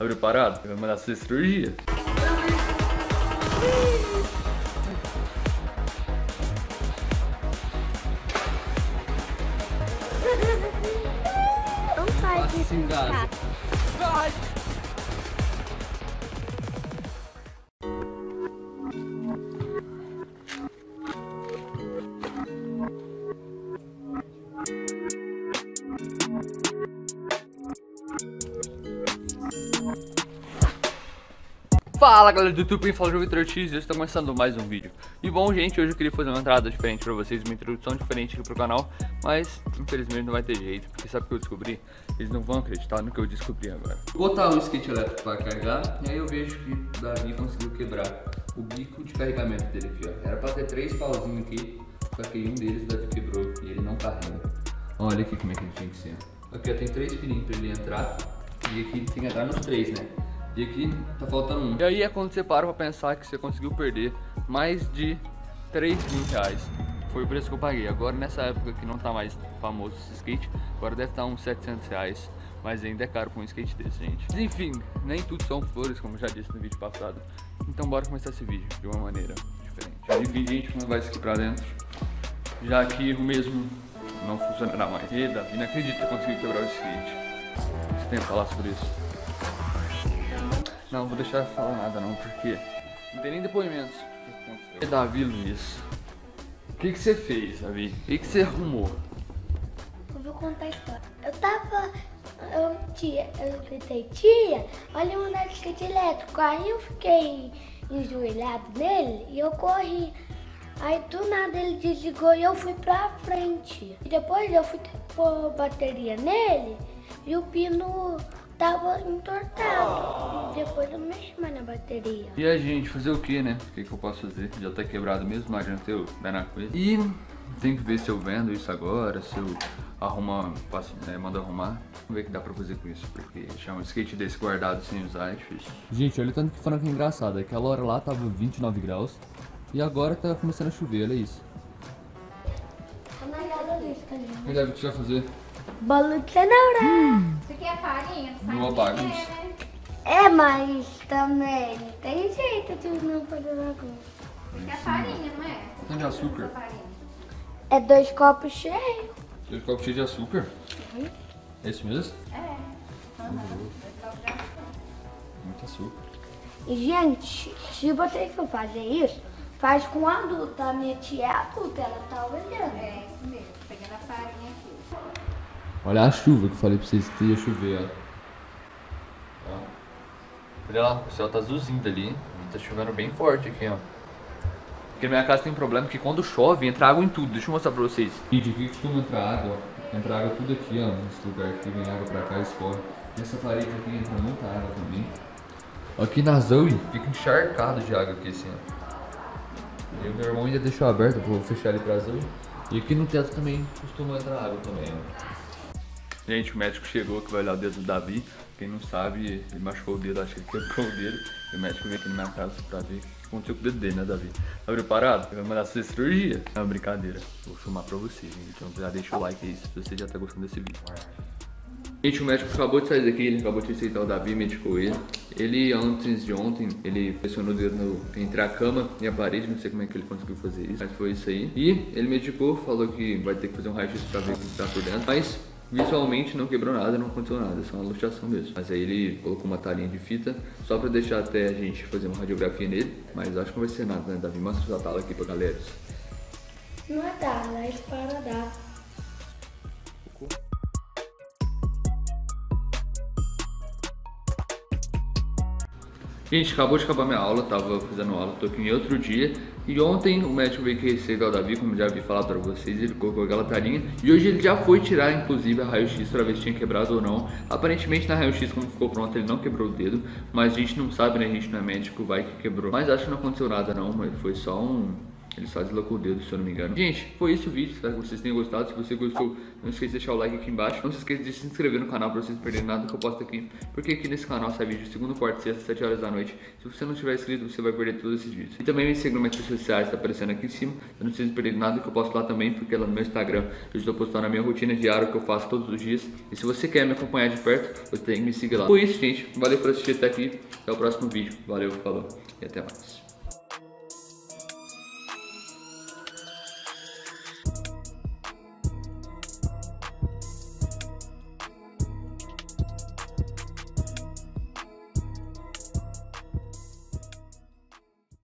Tá preparado? Vai mandar fazer cirurgia. Não faz isso em Fala galera do YouTube, fala João Vitor X e eu estou começando mais um vídeo. E bom gente, hoje eu queria fazer uma entrada diferente pra vocês, uma introdução diferente aqui pro canal Mas infelizmente não vai ter jeito, porque sabe o que eu descobri? Eles não vão acreditar no que eu descobri agora. Vou botar o skate elétrico pra carregar e aí eu vejo que o Davi conseguiu quebrar o bico de carregamento dele aqui ó. Era pra ter três pauzinhos aqui, só que um deles o Davi quebrou e ele não carrega. Olha aqui como é que ele tinha que ser. Aqui ó, tem três pininhos pra ele entrar e aqui tem que entrar nos três né e aqui tá faltando um. E aí é quando você para pra pensar que você conseguiu perder mais de 3 mil reais. Foi o preço que eu paguei. Agora nessa época que não tá mais famoso esse skate, agora deve estar uns 700 reais. Mas ainda é caro com um skate desse, gente. Mas enfim, nem tudo são flores, como eu já disse no vídeo passado. Então bora começar esse vídeo de uma maneira diferente. Enfim, gente, vamos levar isso aqui pra dentro. Já que o mesmo não funcionará mais. E Davi, não acredito que eu consegui quebrar o skate. Você tem a falar sobre isso? Não, vou deixar de falar nada não, porque não tem nem depoimentos. E Davi Luiz, o que, que você fez, Davi? O que, que você arrumou? Eu vou contar a história. Eu tava. Eu, tia, eu gritei, tia, olha um skate elétrico. Aí eu fiquei enjoelhado nele e eu corri. Aí do nada ele desligou e eu fui pra frente. E depois eu fui pôr bateria nele e o pino tava entortado. E depois eu mexi mais na bateria. E a gente, fazer o que, né? O que, que eu posso fazer? Já tá quebrado mesmo, não adianta eu dar na coisa. E tem que ver se eu vendo isso agora, se eu arrumar, passo, né, mando arrumar. Vamos ver o que dá pra fazer com isso, porque deixar um skate desse guardado sem usar é difícil. Gente, olha o tanto que frango engraçado. Aquela hora lá tava 29 graus e agora tá começando a chover, olha isso. O que deve que você vai fazer? Bolo de cenoura. Isso aqui é farinha? Sabe que bagunça. É, né? É, mas também tem jeito de não fazer bagunça. Isso aqui é farinha, não é? Tem de açúcar. É dois copos cheios. Dois copos cheios de açúcar? É isso mesmo? É. Muito açúcar. E, gente, se vocês for fazer isso, faz com adulto. A minha tia é adulta, ela tá olhando. É, isso mesmo. Pegando a farinha aqui. Olha a chuva que eu falei pra vocês que ia chover, ó. Ó. Olha lá, o céu tá azulzinho dali. E tá chovendo bem forte aqui, ó. Porque na minha casa tem um problema que quando chove entra água em tudo. Deixa eu mostrar pra vocês. Gente, aqui costuma entrar água. Entra água tudo aqui, ó. Nesse lugar que vem água pra cá e escorre. E essa parede aqui entra muita água também. Aqui na Zoe fica encharcado de água aqui assim, ó. E o meu irmão ainda deixou aberto, vou fechar ele pra Zoe. E aqui no teto também costuma entrar água também, ó. Gente, o médico chegou que vai olhar o dedo do Davi. Quem não sabe, ele machucou o dedo, acho que ele quebrou o dedo. E o médico veio aqui na minha casa pra ver o que aconteceu com o dedo dele, né, Davi? Tá preparado? Ele vai mandar fazer cirurgia? É uma brincadeira. Vou filmar pra você, gente. Então já deixa o like aí se você já tá gostando desse vídeo. Gente, o médico acabou de sair daqui, ele acabou de receitar o Davi, medicou ele. Ele, antes de ontem, ele pressionou o dedo no, entre a cama e a parede, não sei como é que ele conseguiu fazer isso, mas foi isso aí. E ele medicou, falou que vai ter que fazer um raio-x pra ver o que tá por dentro, mas visualmente não quebrou nada, não aconteceu nada, só uma luxação mesmo. Mas aí ele colocou uma talinha de fita, só pra deixar até a gente fazer uma radiografia nele, mas acho que não vai ser nada, né, Davi? Mostra sua tala aqui pra galera. Não é dar, é esparadar. Gente, acabou de acabar minha aula, tava fazendo aula, tô aqui em outro dia. E ontem o médico veio que receitar o Davi, como já vi falar pra vocês, ele colocou aquela tarinha. E hoje ele já foi tirar, inclusive, a raio-x pra ver se tinha quebrado ou não. Aparentemente na raio-x, como ficou pronto, ele não quebrou o dedo. Mas a gente não sabe, né? A gente não é médico, vai que quebrou. Mas acho que não aconteceu nada não, foi só um Ele só deslocou o dedo, se eu não me engano. Gente, foi esse o vídeo. Espero que vocês tenham gostado. Se você gostou, não esqueça de deixar o like aqui embaixo. Não se esqueça de se inscrever no canal pra vocês não perderem nada que eu posto aqui. Porque aqui nesse canal sai vídeo segundo, quarto, sexta, 7 horas da noite. Se você não tiver inscrito, você vai perder todos esses vídeos. E também me siga nas minhas redes sociais, tá aparecendo aqui em cima. Eu não preciso perder nada que eu posto lá também, porque lá no meu Instagram eu estou postando a minha rotina diária que eu faço todos os dias. E se você quer me acompanhar de perto, você tem que me seguir lá. Foi isso, gente. Valeu por assistir até aqui. Até o próximo vídeo. Valeu, falou e até mais.